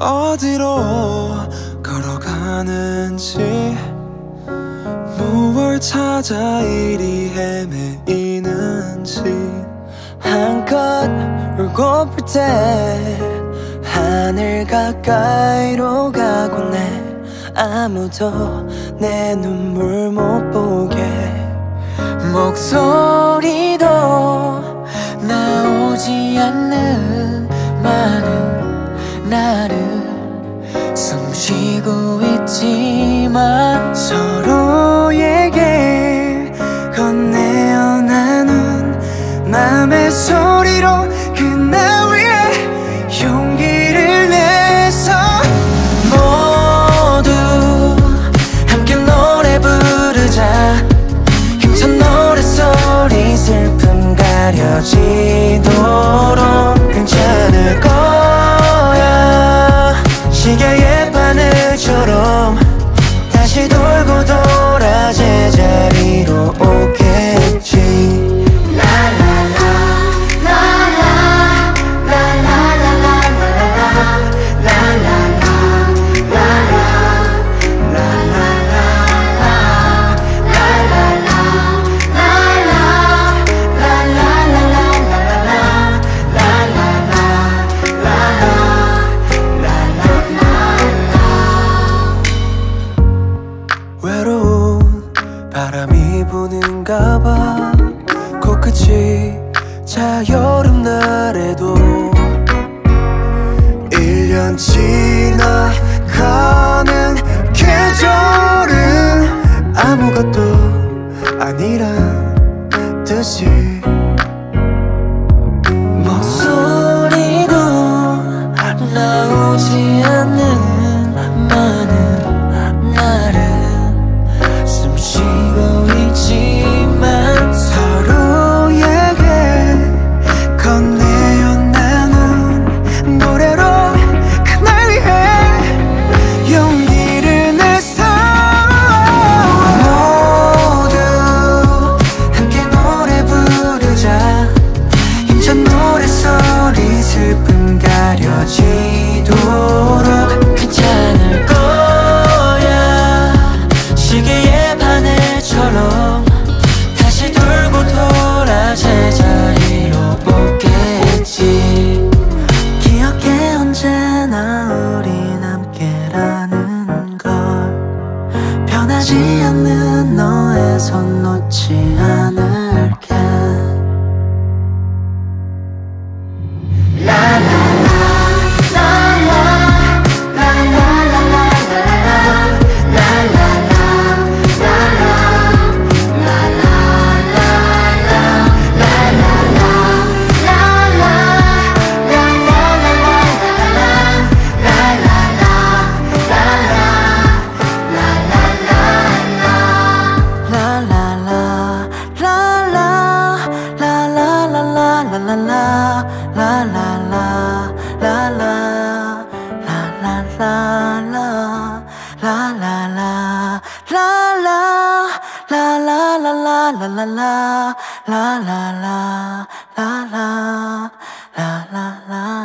어디로 걸어가는지. 무얼 찾아 이리 헤매이는지. 한껏 울고플 때 하늘 가까이로 가곤 해 아무도 내 눈물 못 보게. 목소리 있지만 서로에게 건네어 나눈 맘의 소리로 제자 부는가 봐. 코끝이 자 여름날에도 1년 지나가는 계절은 아무것도 아니란 듯이 슬픔 가려지도록 괜찮을 거야. 시계의 바늘처럼 다시 돌고 돌아 제자리로 오겠지. 기억해 언제나 우린 함께라는 걸. 변하지 않는 너의 손 놓지 않을게 啦啦啦啦啦啦啦啦啦啦啦啦啦啦啦啦